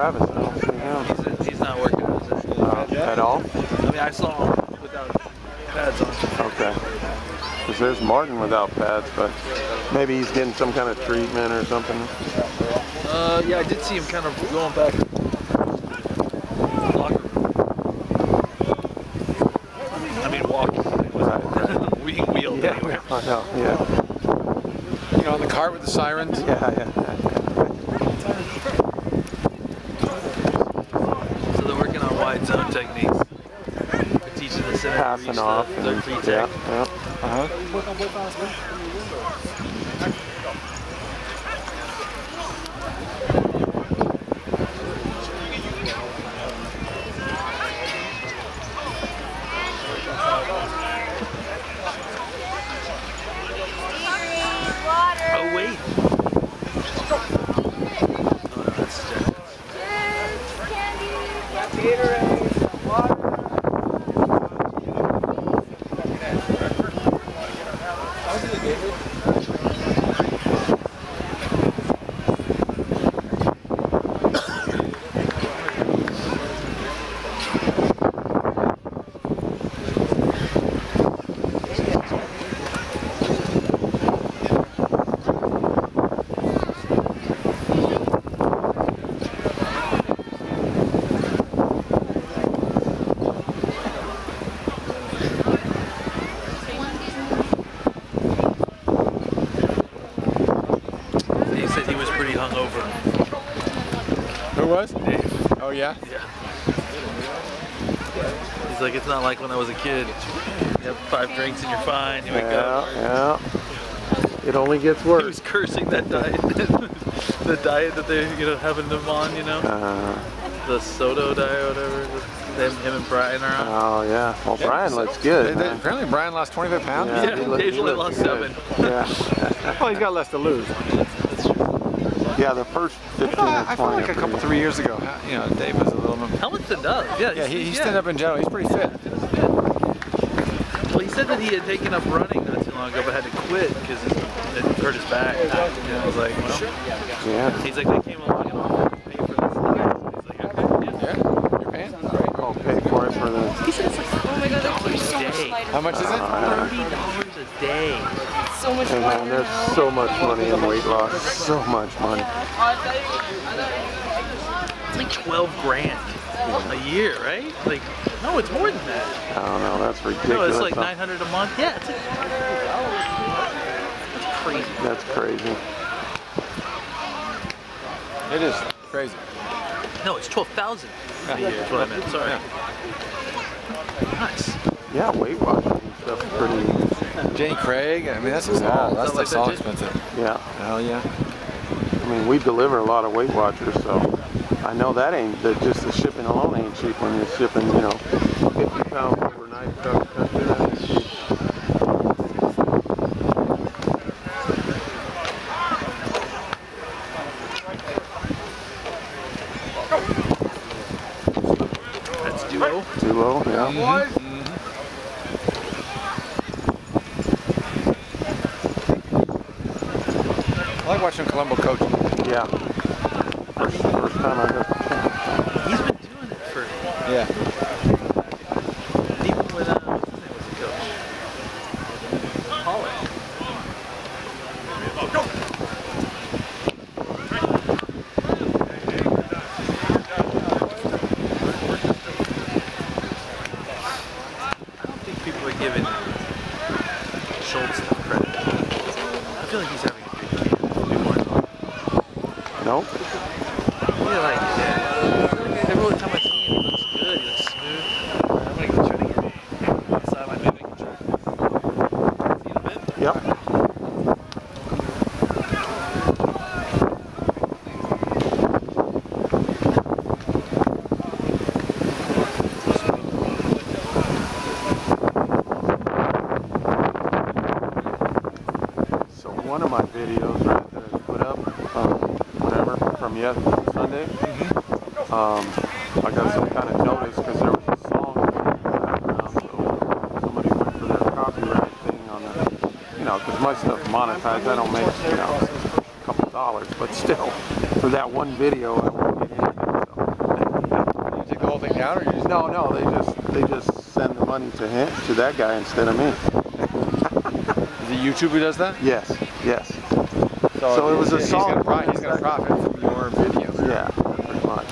Travis? Where's I don't see him. He's, he's not working on his Uh, at all? I mean, I saw him without pads on. Okay. Because there's Martin without pads, but maybe he's getting some kind of treatment or something. Uh, yeah, I did see him kind of going back. I mean, walking. Right, right. We wheeled Yeah, anywhere. I know, yeah. You know, on the cart with the sirens. Yeah, yeah, yeah. So they're working on wide zone techniques. They're teaching the center to Passing off. and- yeah, yeah. Uh-huh. Oh wait. Oh, no, that's Jack. He said he was pretty hungover. Who was? Dave. Oh, yeah? Yeah. He's like, it's not like when I was a kid. You have five drinks and you're fine. You wake up. Yeah, yeah. It only gets worse. He worse. was cursing that diet. the diet that they, you know, having them on, you know? Uh, The Soto diet, or whatever. Him, him and Brian are on. oh, yeah. Well, Yeah, Brian so- looks good. They- they- apparently, Brian lost 25 pounds. Yeah, Yeah, he look- Dave's he lost good. Yeah. Well, he's got less to lose. That's true. Yeah, the first 15 or 20. I, I felt like a couple, three years ago, uh, you know, Dave was a little. Helmutson does. Yeah, Yeah, he's- he, he's yeah. stand up in general. He's pretty fit. Well, he said that he had taken up running not too long ago, but had to quit because it, it hurt his back. And I was like, well, Yeah. he's like, they came along and offered to pay for this. He's like, okay, yeah. Yeah, you're paying. Great. I'll pay for it for the. He said it's like, oh my god, that so much How much is it? Uh, Thirty dollars a day. So much Hey man, there's now. so much money in weight loss. So much money. It's like twelve grand a year, right? Like, no, it's more than that. I don't know. That's ridiculous. No, ridiculous. it's like nine hundred a month. Yeah, it's that's crazy. That's crazy. It is crazy. No, it's twelve thousand a year. Is what I meant. Sorry. Nice. Yeah, Weight Watchers and stuff's pretty. Jenny Craig. I mean, that's just Yeah. all. That's Something like all that, expensive. Yeah. Hell yeah. I mean, we deliver a lot of Weight Watchers, so I know that ain't that just the shipping alone ain't cheap when you're shipping, you know, 50 pound overnight across country. That ain't cheap. That's duo. Too low, yeah. I like watching Colombo coach. Yeah. First, first time I got He's been doing it for Yeah. even when uh, what's his name was a coach. Pollack. I think people are giving Schultz enough credit. I feel like he's having a good year. Way more than- Nope. Yeah, like. Every time I see him, he looks good. He looks smooth. I'm gonna go try to get inside my maybe I can try. See in a bit. Yep. So one of my videos right that I put up, um, whatever, from yes Sunday, um, I got some kind of notice because there was a song in the background, so somebody went for their copyright thing on the, you know, because my stuff's monetized, I don't make, you know, a couple dollars, but still, for that one video, I won't get anything. So. You take the whole thing down, or you just No, no, they just they just send the money to him to that guy instead of me. is it YouTube who does that? Yes, yes. So it was a he's song. Gonna he's gonna profit from your video. Yeah, pretty much.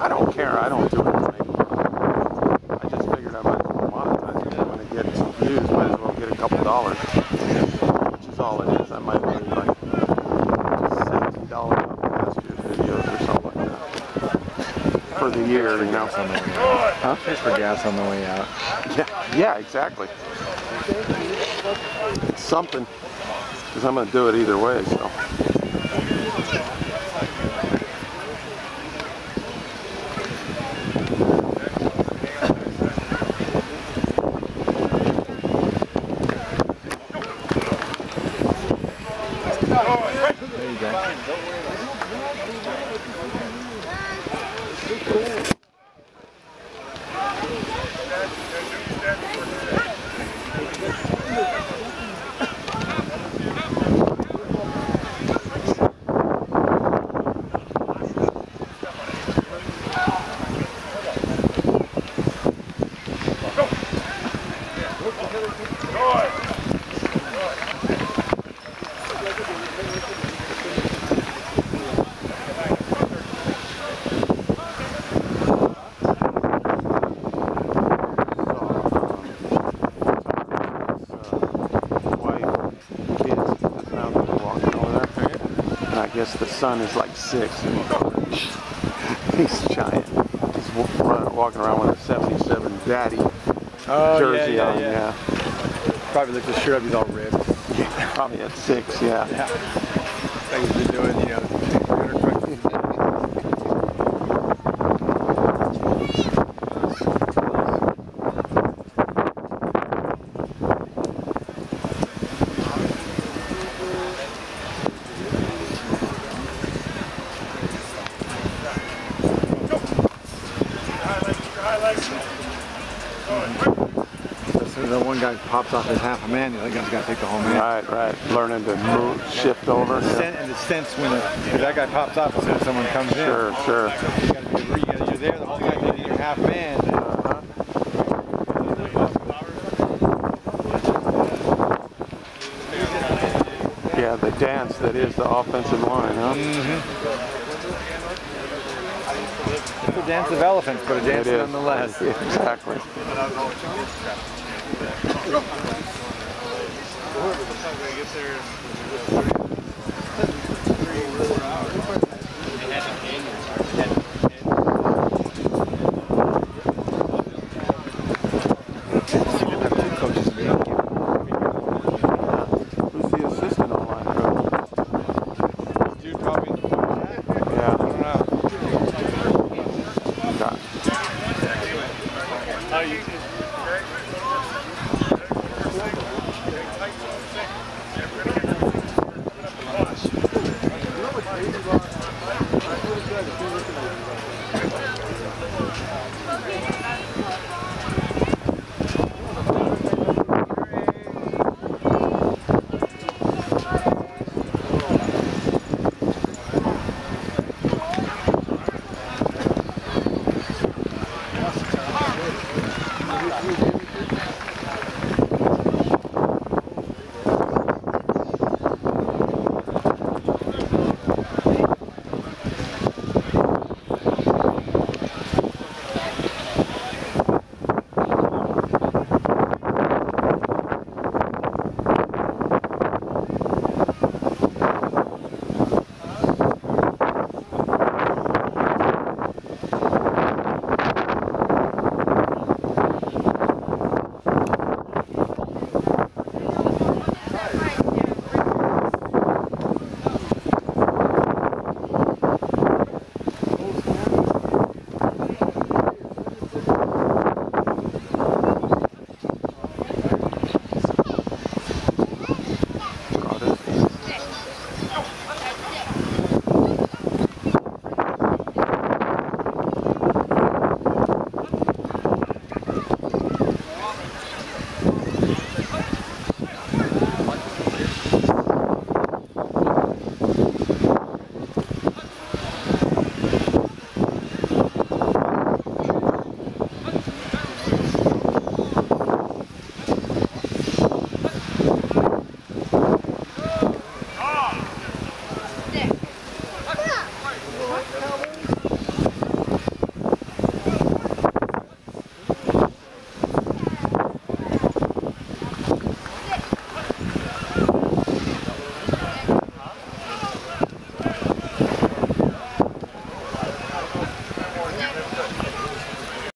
I don't care. I don't do it to make money. I just figured I might as well monetize it. I'm gonna get some views. Might as well get a couple dollars, which is all it is. I might make like $70 on last year's videos or something like that for the year. You know. on the way out. Huh? Just for gas on the way out. Yeah, yeah, exactly. It's something, because I'm going to do it either way, so. There you go. And I guess the son is like six. And he's giant. He's walking around with a 77 daddy Oh, jersey yeah, yeah, on. yeah. Yeah. Probably looked his shirt up, he's all ripped. yeah. Probably at six, yeah. Yeah. Been doing, you know, one guy pops off his half a man, the other guy's got to take the whole man. Right, right. Learning to move, shift over. The Yeah. sen- and the sense when if that guy pops off as soon as someone comes in. Sure, sure. You gotta be, you gotta, you're there the whole taking your half man. Yeah, the dance that is the offensive line, huh? Mm-hmm. It's a dance of elephants, but a dance It is. nonetheless. Exactly. Two